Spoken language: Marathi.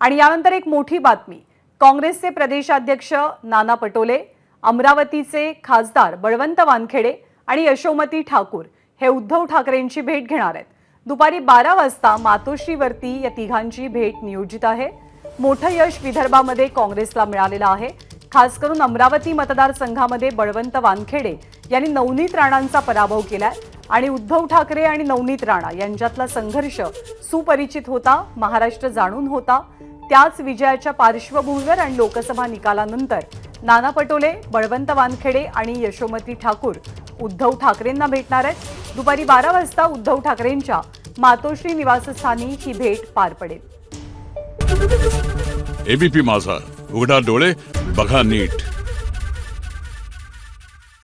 आणि यानंतर एक मोठी बातमी. काँग्रेसचे प्रदेशाध्यक्ष नाना पटोले अमरावतीचे खासदार बळवंत वानखेडे आणि यशोमती ठाकूर हे उद्धव ठाकरेंची भेट घेणार आहेत. दुपारी बारा वाजता मातोश्रीवरती या तिघांची भेट नियोजित आहे. मोठं यश विदर्भामध्ये काँग्रेसला मिळालेलं आहे. खास करून अमरावती मतदारसंघामध्ये बळवंत वानखेडे यांनी नवनीत राणांचा पराभव केलाय. आणि उद्धव ठाकरे आणि नवनीत राणा यांच्यातला संघर्ष सुपरिचित होता महाराष्ट्र जाणून होता. त्याच विजयाच्या पार्श्वभूमीवर आणि लोकसभा निकालानंतर नाना पटोले बळवंत वानखेडे आणि यशोमती ठाकूर उद्धव ठाकरेंना भेटणार आहेत. दुपारी बारा वाजता उद्धव ठाकरेंच्या मातोश्री निवासस्थानी ही भेट पार पडेल. एबीपी माझा. उघडा डोळे बघा नीट.